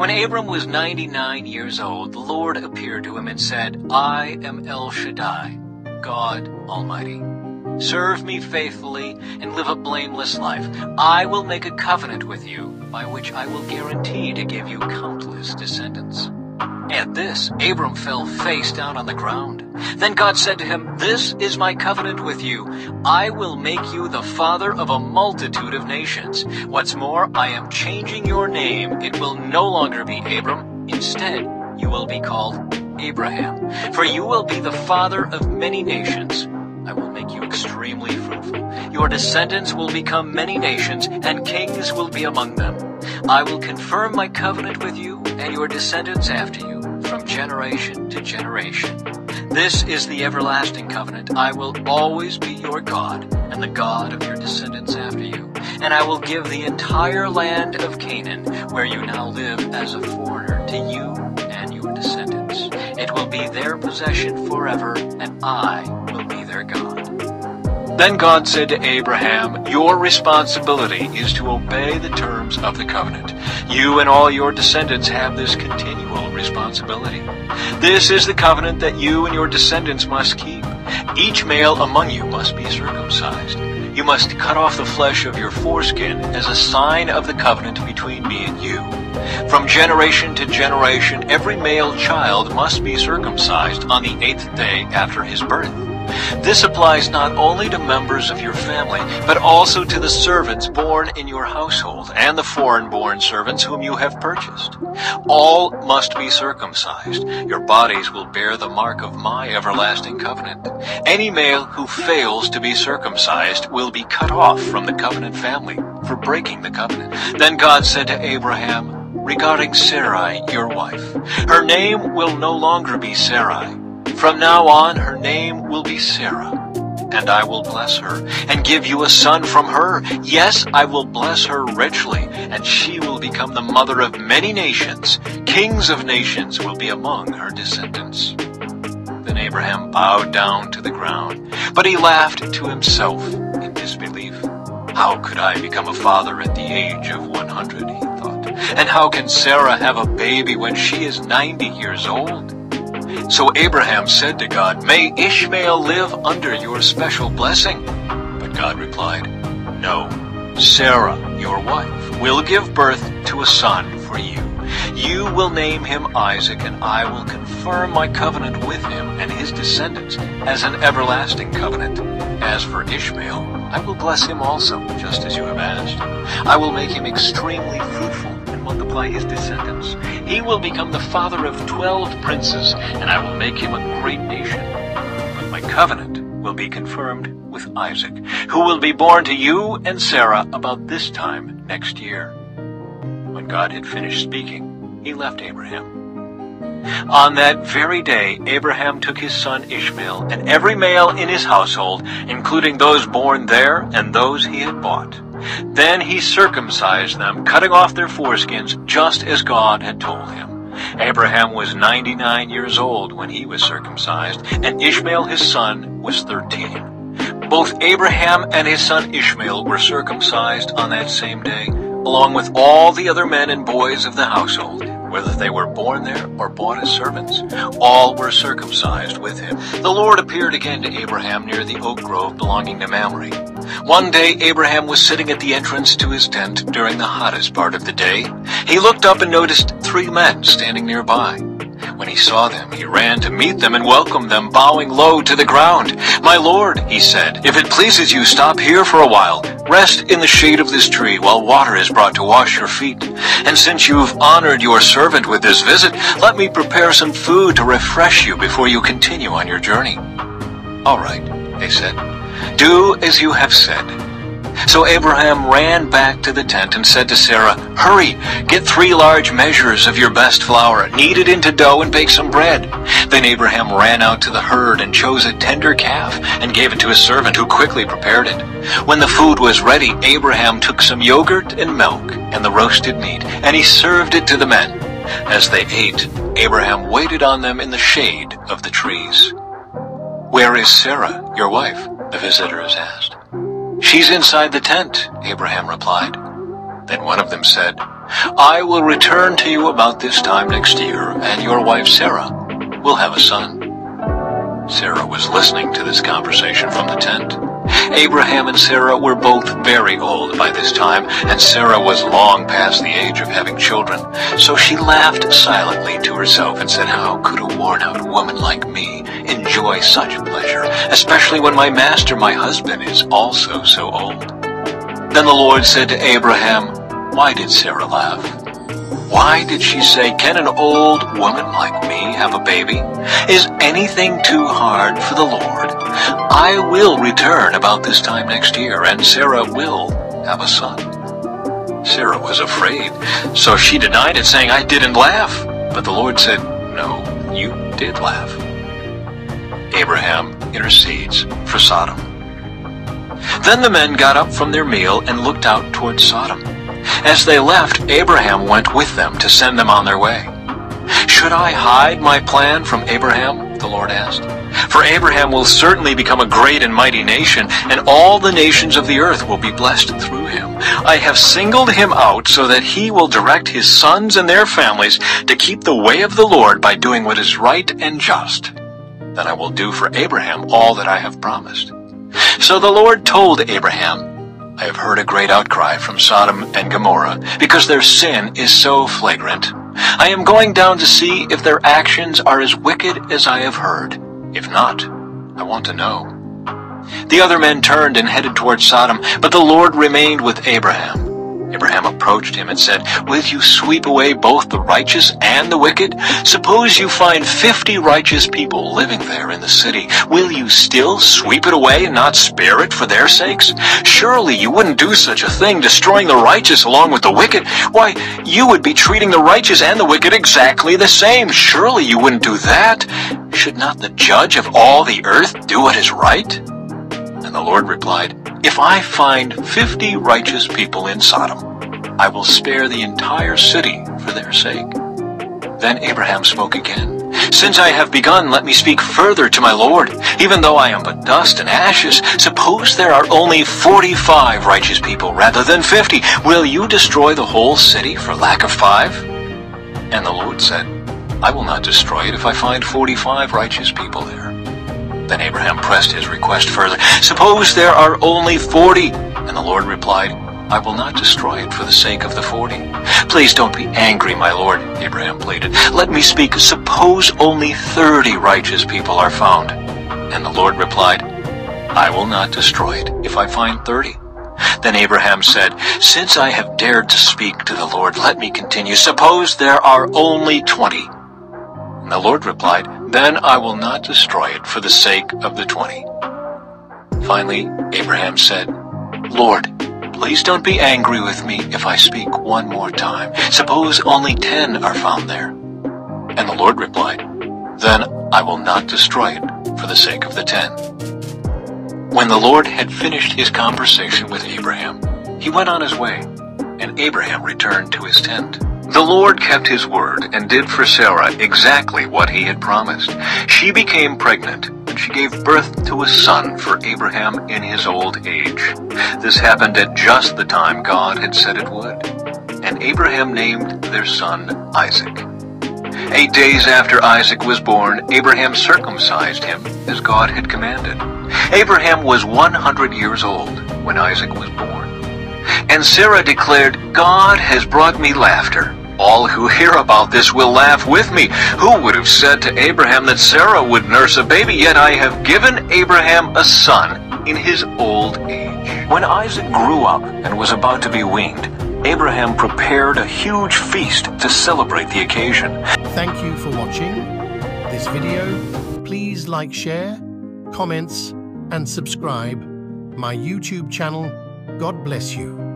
When Abram was 99 years old, the Lord appeared to him and said, I am El Shaddai, God Almighty. Serve me faithfully and live a blameless life. I will make a covenant with you by which I will guarantee to give you countless descendants. At this, Abram fell face down on the ground. Then God said to him, This is my covenant with you. I will make you the father of a multitude of nations. What's more, I am changing your name. It will no longer be Abram. Instead, you will be called Abraham. For you will be the father of many nations. I will make you extremely fruitful. Your descendants will become many nations, and kings will be among them. I will confirm my covenant with you and your descendants after you generation to generation. This is the everlasting covenant. I will always be your God and the God of your descendants after you. And I will give the entire land of Canaan, where you now live as a foreigner, to you and your descendants. It will be their possession forever, and I Then God said to Abraham, Your responsibility is to obey the terms of the covenant. You and all your descendants have this continual responsibility. This is the covenant that you and your descendants must keep. Each male among you must be circumcised. You must cut off the flesh of your foreskin as a sign of the covenant between me and you. From generation to generation, every male child must be circumcised on the eighth day after his birth. This applies not only to members of your family, but also to the servants born in your household and the foreign-born servants whom you have purchased. All must be circumcised. Your bodies will bear the mark of my everlasting covenant. Any male who fails to be circumcised will be cut off from the covenant family for breaking the covenant. Then God said to Abraham, regarding Sarai, your wife, her name will no longer be Sarai. From now on, her name will be Sarah, and I will bless her, and give you a son from her. Yes, I will bless her richly, and she will become the mother of many nations. Kings of nations will be among her descendants. Then Abraham bowed down to the ground, but he laughed to himself in disbelief. How could I become a father at the age of 100, he thought. And how can Sarah have a baby when she is 90 years old? So Abraham said to God, May Ishmael live under your special blessing. But God replied, No, Sarah, your wife, will give birth to a son for you. You will name him Isaac, and I will confirm my covenant with him and his descendants as an everlasting covenant. As for Ishmael, I will bless him also, just as you have asked. I will make him extremely fruitful multiply his descendants. He will become the father of twelve princes, and I will make him a great nation. But my covenant will be confirmed with Isaac, who will be born to you and Sarah about this time next year. When God had finished speaking, he left Abraham. On that very day, Abraham took his son Ishmael and every male in his household, including those born there and those he had bought. Then he circumcised them, cutting off their foreskins, just as God had told him. Abraham was 99 years old when he was circumcised, and Ishmael his son was 13. Both Abraham and his son Ishmael were circumcised on that same day, along with all the other men and boys of the household whether they were born there or bought as servants. All were circumcised with him. The Lord appeared again to Abraham near the oak grove belonging to Mamre. One day Abraham was sitting at the entrance to his tent during the hottest part of the day. He looked up and noticed three men standing nearby. When he saw them, he ran to meet them and welcomed them, bowing low to the ground. My lord, he said, if it pleases you, stop here for a while. Rest in the shade of this tree while water is brought to wash your feet. And since you've honored your servant with this visit, let me prepare some food to refresh you before you continue on your journey. All right, they said. Do as you have said. So Abraham ran back to the tent and said to Sarah, Hurry, get three large measures of your best flour, knead it into dough, and bake some bread. Then Abraham ran out to the herd and chose a tender calf and gave it to his servant, who quickly prepared it. When the food was ready, Abraham took some yogurt and milk and the roasted meat, and he served it to the men. As they ate, Abraham waited on them in the shade of the trees. Where is Sarah, your wife? The visitors asked. She's inside the tent, Abraham replied. Then one of them said, I will return to you about this time next year, and your wife Sarah will have a son. Sarah was listening to this conversation from the tent. Abraham and Sarah were both very old by this time, and Sarah was long past the age of having children. So she laughed silently to herself and said, How could a worn-out woman like me enjoy such pleasure, especially when my master, my husband, is also so old? Then the Lord said to Abraham, Why did Sarah laugh? Why did she say, Can an old woman like me have a baby? Is anything too hard for the Lord? I will return about this time next year, and Sarah will have a son. Sarah was afraid, so she denied it, saying, I didn't laugh. But the Lord said, No, you did laugh. Abraham intercedes for Sodom. Then the men got up from their meal and looked out toward Sodom. As they left, Abraham went with them to send them on their way. Should I hide my plan from Abraham? The Lord asked. For Abraham will certainly become a great and mighty nation, and all the nations of the earth will be blessed through him. I have singled him out so that he will direct his sons and their families to keep the way of the Lord by doing what is right and just. Then I will do for Abraham all that I have promised. So the Lord told Abraham, I have heard a great outcry from Sodom and Gomorrah, because their sin is so flagrant. I am going down to see if their actions are as wicked as I have heard. If not, I want to know. The other men turned and headed toward Sodom, but the Lord remained with Abraham. Abraham approached him and said, Will you sweep away both the righteous and the wicked? Suppose you find fifty righteous people living there in the city. Will you still sweep it away and not spare it for their sakes? Surely you wouldn't do such a thing, destroying the righteous along with the wicked. Why, you would be treating the righteous and the wicked exactly the same. Surely you wouldn't do that. Should not the judge of all the earth do what is right? And the Lord replied, If I find fifty righteous people in Sodom, I will spare the entire city for their sake. Then Abraham spoke again. Since I have begun, let me speak further to my Lord. Even though I am but dust and ashes, suppose there are only forty-five righteous people rather than fifty. Will you destroy the whole city for lack of five? And the Lord said, I will not destroy it if I find forty-five righteous people there. Then Abraham pressed his request further. Suppose there are only forty. And the Lord replied, I will not destroy it for the sake of the forty. Please don't be angry, my Lord, Abraham pleaded. Let me speak. Suppose only thirty righteous people are found. And the Lord replied, I will not destroy it if I find thirty. Then Abraham said, Since I have dared to speak to the Lord, let me continue. Suppose there are only twenty. And the Lord replied, Then I will not destroy it for the sake of the twenty. Finally, Abraham said, Lord, please don't be angry with me if I speak one more time. Suppose only ten are found there. And the Lord replied, Then I will not destroy it for the sake of the ten. When the Lord had finished his conversation with Abraham, he went on his way, and Abraham returned to his tent. The Lord kept his word and did for Sarah exactly what he had promised. She became pregnant, and she gave birth to a son for Abraham in his old age. This happened at just the time God had said it would. And Abraham named their son Isaac. Eight days after Isaac was born, Abraham circumcised him as God had commanded. Abraham was 100 years old when Isaac was born. And Sarah declared, God has brought me laughter. Hear about this will laugh with me. Who would have said to Abraham that Sarah would nurse a baby? Yet I have given Abraham a son in his old age. When Isaac grew up and was about to be weaned, Abraham prepared a huge feast to celebrate the occasion. Thank you for watching this video. Please like, share, comments, and subscribe my YouTube channel. God bless you.